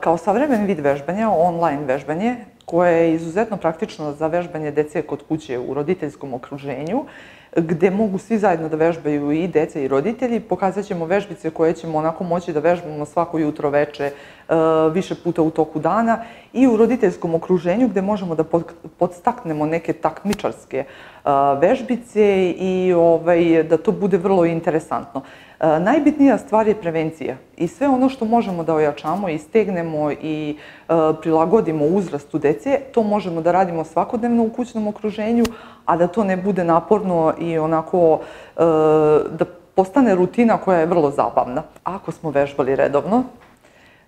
Kao savremeni vid vežbanja, online vežbanje, koje je izuzetno praktično za vežbanje dece kod kuće u roditeljskom okruženju, gde mogu svi zajedno da vežbaju i dece i roditelji. Pokazat ćemo vežbice koje ćemo onako moći da vežbamo svako jutro veče, e, više puta u toku dana i u roditeljskom okruženju gde možemo da podstaknemo neke takmičarske e, vežbice i ovaj, da to bude vrlo interesantno. E, najbitnija stvar je prevencija i sve ono što možemo da ojačamo i stegnemo i prilagodimo uzrastu dece, to možemo da radimo svakodnevno u kućnom okruženju, a da to ne bude naporno i onako e, da postane rutina koja je vrlo zabavna. Ako smo vežbali redovno,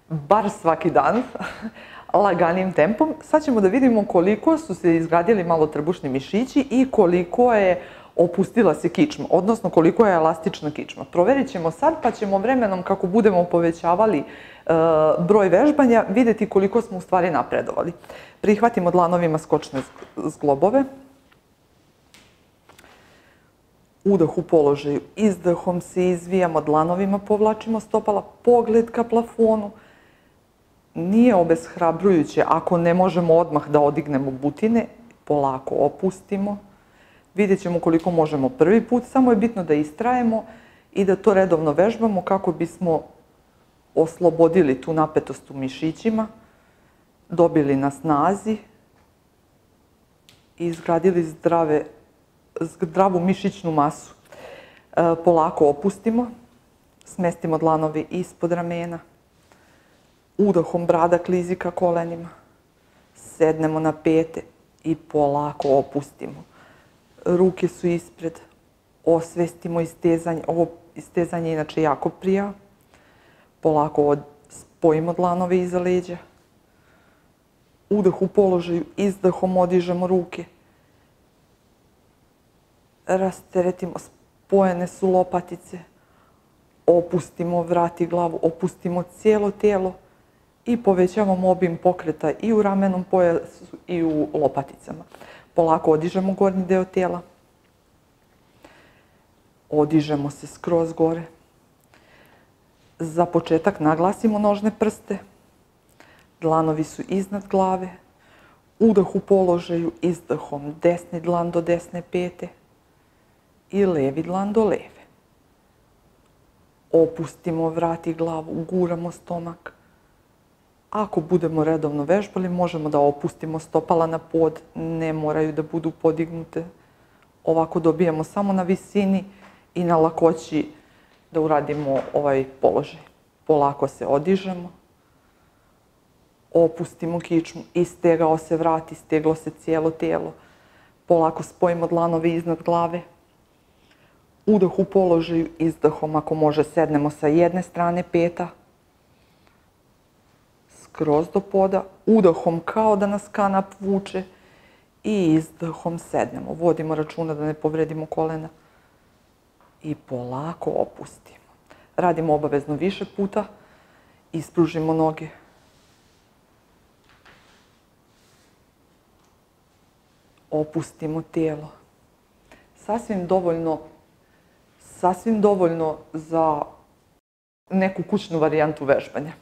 bar svaki dan, laganim tempom, sad ćemo da vidimo koliko su se izgradili malo trbušni mišići i koliko je opustila se kičma, odnosno koliko je elastična kičma. Proverit ćemo sad, pa ćemo vremenom, kako budemo povećavali e, broj vežbanja, videti koliko smo u stvari napredovali. Prihvatimo dlanovima skočne zglobove. Udah u položaju, izdahom se izvijamo, dlanovima povlačimo stopala, pogled ka plafonu. Nije obeshrabrujuće ako ne možemo odmah da odignemo butine, polako opustimo. Vidjet ćemo koliko možemo prvi put, samo je bitno da istrajemo i da to redovno vežbamo kako bismo oslobodili tu napetost u mišićima, dobili na snazi i izgradili zdrave zdravu mišićnu masu. E, polako opustimo, smestimo dlanovi ispod ramena, udahom brada klizi ka kolenima, sednemo na pete i polako opustimo. Ruke su ispred, osvestimo istezanje, ovo istezanje je inače jako prija, polako spojimo dlanove iza leđa, udah u položaju, izdahom odižemo ruke, rasteretimo, spojene su lopatice, opustimo vrat i glavu, opustimo cijelo tijelo i povećavamo obim pokreta i u ramenom pojasu i u lopaticama. Polako odižemo gornji deo tijela. Odižemo se skroz gore. Za početak naglasimo nožne prste. Dlanovi su iznad glave. Udah u položaju, izdahom desni dlan do desne pete i levi dlan do leve. Opustimo vrat i glavu, guramo stomak. Ako budemo redovno vežbali, možemo da opustimo stopala na pod, ne moraju da budu podignute. Ovako dobijamo samo na visini i na lakoći da uradimo ovaj položaj. Polako se odižemo, opustimo kičmu, istegao se vrat, isteglo se cijelo tijelo. Polako spojimo dlanovi iznad glave, udah u položaju, izdahom ako može sednemo sa jedne strane peta, skroz do poda, udahom kao da nas kanap vuče i izdahom sednemo. Vodimo računa da ne povredimo kolena i polako opustimo. Radimo obavezno više puta, ispružimo noge. Opustimo tijelo. Sasvim dovoljno sasvim dovoljno za neku kućnu varijantu vežbanja.